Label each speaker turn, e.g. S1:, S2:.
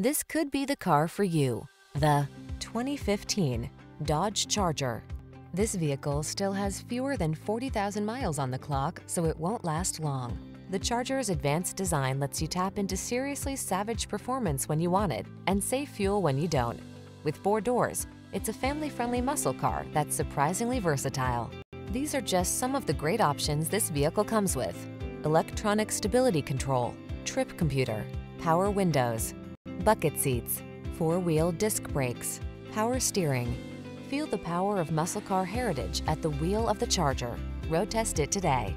S1: This could be the car for you. The 2015 Dodge Charger. This vehicle still has fewer than 40,000 miles on the clock, so it won't last long. The Charger's advanced design lets you tap into seriously savage performance when you want it and save fuel when you don't. With four doors, it's a family-friendly muscle car that's surprisingly versatile. These are just some of the great options this vehicle comes with. Electronic stability control, trip computer, power windows, bucket seats, four-wheel disc brakes, power steering. Feel the power of muscle car heritage at the wheel of the Charger. Road test it today.